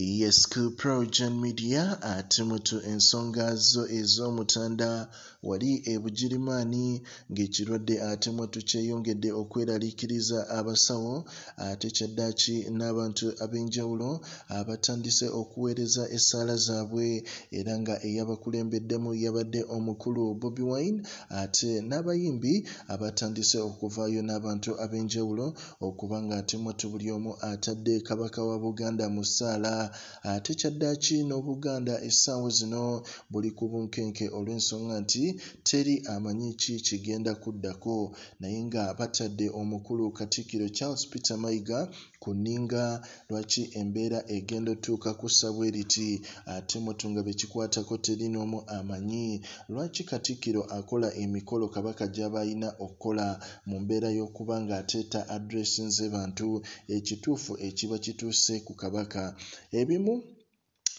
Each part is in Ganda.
yes ku progen media ate mutu ensonga zo ez'omutanda wali ebugirimaani ng'ekirwadde ate mutu kyeyongedde okweraliikiriza abasawo ate kyaddaaki n'abantu ab'enjawulo abatandise okuweereza essaala zaabwe era nga eyabakulembeddemu yabadde omukulu bobi wine ate n'abayimbi abatandise okuvaayo n'abantu ab'enjawulo okuba nga ate mutu buli omu atadde kabaka wa buganda mu ssaala ate kyaddaaki n'obuganda essaawa zino buli ku bunkenke olw'ensonga nti teri amanyi ki kigenda kuddako. Naye nga batadde omukulu katikkiro charles peter mayiga ku nninga lwaki embeera egenda otuuka kussa bwe riti ate mutu nga bekikwatako teri n'omu amanyi? Lwaki katikkiro akola emikolo kabaka gy'aba ayina okukola mu mbeera y'okuba nga ateeta adressinze bantu ekituufu ekiba kituuse ku kabaka? Ebimu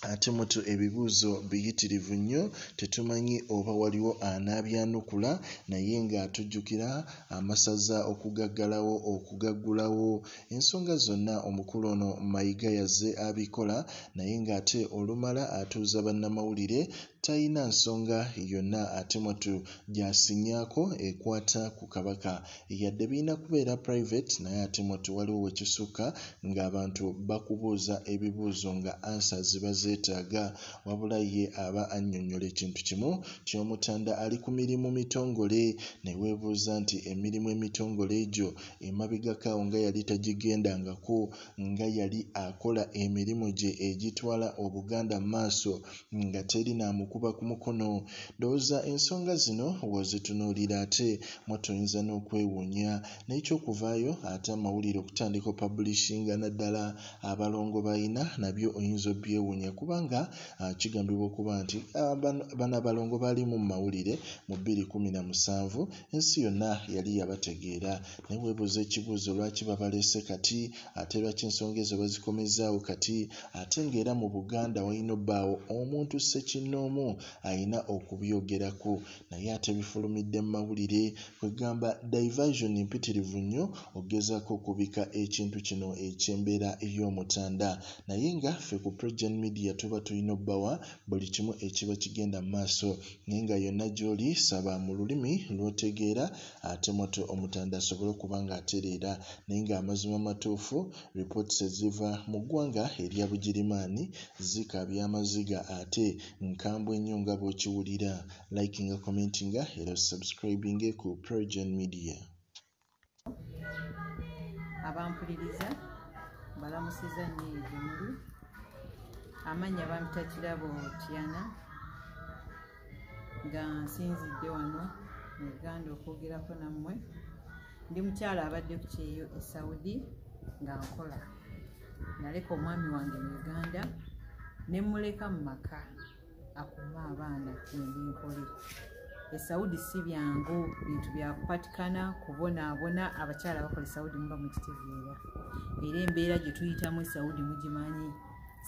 ate mutu ebibuuzo biyitirivu nnyo tetumanyi oba waliwo anaabyanukula naye nga tujjukira amasaza okugaggalawo okugaggulawo. Ensonga zonna omukulu ono mayiga yazze abikola naye ng'ate olumala atuuza bannamawulire talina nsonga yonna ate mutu gy'asinyaako ekwata ku kabaka. Yadde birina kubeera private naye ate mutu waliwo wekisukka ng'abantu bakubuuza ebibuuzo nga answers bazeetaaga wabula ye aba annyonnyola ekintu kimu. Ky'omutanda ali ku mirimu mitongole ne weebuuza nti emirimu emitongole egyo emabegakaawo nga yali tagigendangako nga yali akola emirimu gye egitwala obuganda mu maaso nga teri naamukuba ku mukono. Ndowooza ensonga zino wozitunuulira ate mwatoyinza n'okwewuunya. N'ekyokuvaayo ate amawulire okutandika opublishinga naddala abalongo bayina nabyo oyinza obyewuunya kubanga kigambibwa okuba nti bano abalongo baalimu mu mawulire mu bbiri kumi na musanvu ensi yonna yali yabategeera. Naye weebuuza ekibuuzo lwaki babaleese kati ate lwaki ensonga ezo bazikomezaawo kati ate ng'era mu buganda walina obbaawo omuntu ssekinnoomu ayina okubyogerako. Naye ate bifulumidde mu mawulire kwegamba diversion mpitirivu nnyo ogezaako okubika ekintu kino eky'embeera ey'omutanda. Naye nga ffe ku progen media tuba tulina obbawa buli kimu ekiba kigenda mu maaso. Naye nga yonna gy'oli saba mu lulimi lw'otegeera ate moto omutanda asobole okuba nga atereera naye ng'amazima matuufu reports eziva mu ggwanga erya bugirimaani zikaabya amaziga ate nkambwe nnyo nga bw'okiwulira. Likinga commentinga era subscribing ku progen media. Abampuliriza mbalamusiza nnyo egyemuli amannya bampita kirabo tyana nga nsinzidde wano mu uganda okwogerako nammwe. Ndi mukyala abadde ku kyeyo e saudi nga nkola. Naleka omwami wange mu uganda ne muleka mu maka akuuma abaana endi nkole esaudi si byangu bintu byakupatikana kubonaabona abakyala bakola esaudi muba mukitegeera era embeera gye tuyitamu esaudi mugimanyi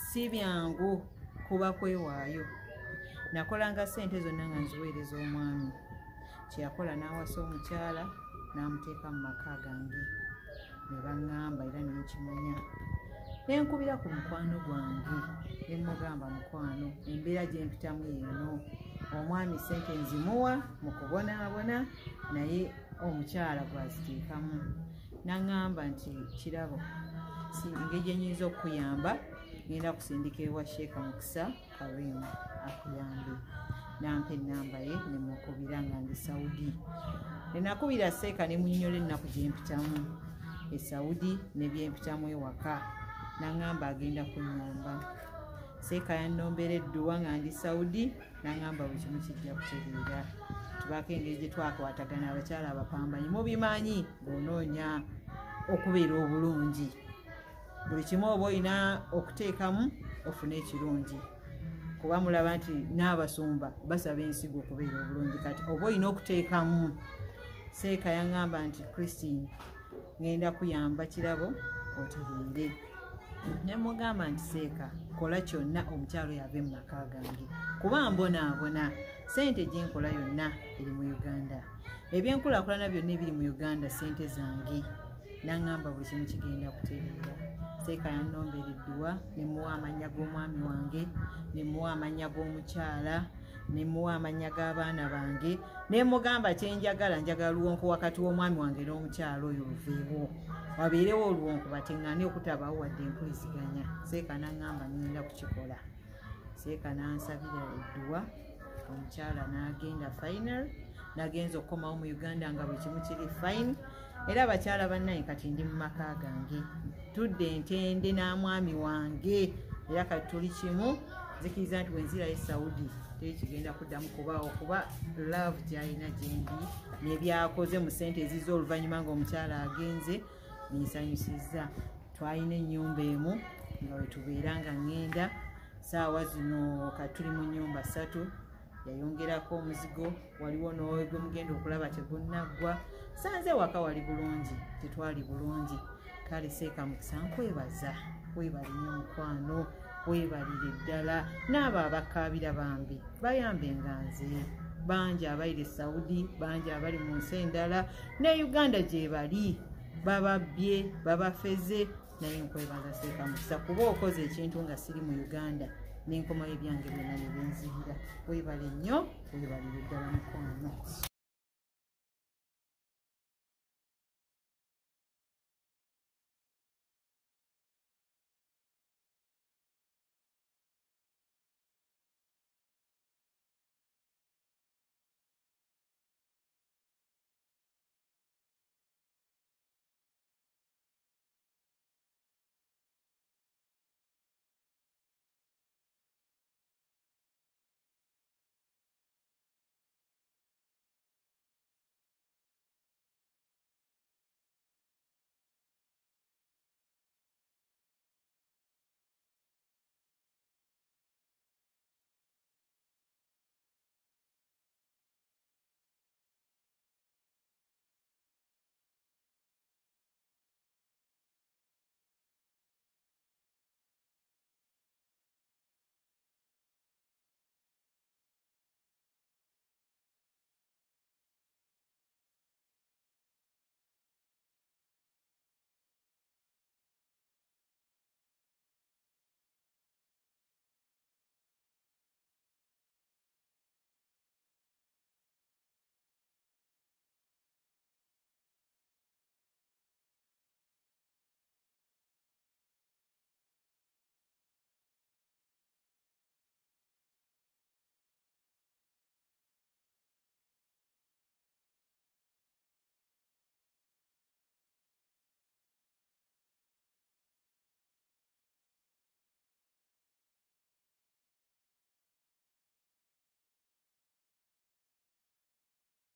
si byangu kuba kwewaayo. Nakolanga sente zonna nga nziweereza omwami. Kyeyakola n'awasa omukyala n'amuteeka mu maka gange ne baŋŋamba era nemukimanya nenkubira ku mukwano gwange nemugamba mukwano embeera gyempitamu yeeno omwami sente nzimuwa mu kubonaabona naye omukyala gwaziteekamu. Naŋŋamba nti kirabo engeri gyenyinza okukuyamba ngenda kusindika ewa sheeka mukisa karimu akuyambe. Nampa enamba ye nemukubira nga ndi saudi. Nenakubira seeka nemunyonyola ennaku gyempitamu esaudi nebyempitamu ewaka. Naŋŋamba agenda kunyamba seeka yannombera edduwa nga ndi saudi naŋŋamba buli kimu kijja kutereera tubako engeri gye twakwatagana abakyala abapambanyi. Mubimanyi bwonoonya okubeera obulungi buli kimu oba olina okuteekamu ofune ekirungi. Kuba mulaba nti n'abasumba basaba ensigo okubeera obulungi. Kati oba olina okuteekamu seeka yaŋŋamba nti christine ngenda kuyamba kirabo otereere nemugamba nti seeka kola kyonna omukyalo yave mu maka gange. Kuba mbonaabona sente gyenkola yonna eri mu uganda. Ebyenkulaakulana byonna ebiri mu uganda sente zange. Naŋŋamba buli kimu kigenda kutereera seeka yannombera edduwa nemuwa amanya g'omwami wange nemuwa amanya g'omukyala nemuwa amanya g'abaana bange nemugamba kyenjagala njagala luwonko wakati w'omwami wange n'omukyala oyo luveewo wabeerewo oluwonko bateŋŋane okutabaawo wadde empuliziganya seeka naŋŋamba ngenda kukikola. Seeka nansabira edduwa omukyala n'agenda final nagenza okukomawo mu uganda nga buli kimu kiri fine era abakyala bannaye kati ndi mu maka gange. Tudde entende n'amwami wange. Era kati tuli kimu. Nzikiriza nti wenzirayo saudi teri kigenda kuddamu kubaawo kuba love gyalina gyendi nebyakoze mu sente eziza oluvannyuma ngaomukyala agenze ninsanyusiza twalina ennyumba emu nga wetubeera nga ŋŋenda. Saawa zino kati tuli mu nyumba ssatu yayongerako omuzigo. Waliwo nogwe mugenda okulaba tegunaggwa sanze waka wali bulungi tetwali bulungi. Kale seeka mukisa nkwebaza webali nnyo mukwano webalire ddala n'abo abakaabira bambi bayambe nga nze. Bangi abaire saudi bangi abali mu nsi endala ne uganda gye bali bababbye babafeze. Naye nkwebaza seeka mukisa kuba okoze ekintu nga siri mu uganda n'enkomayo ebyange byonna ne benzibira webale nnyo webalire ddala mukwano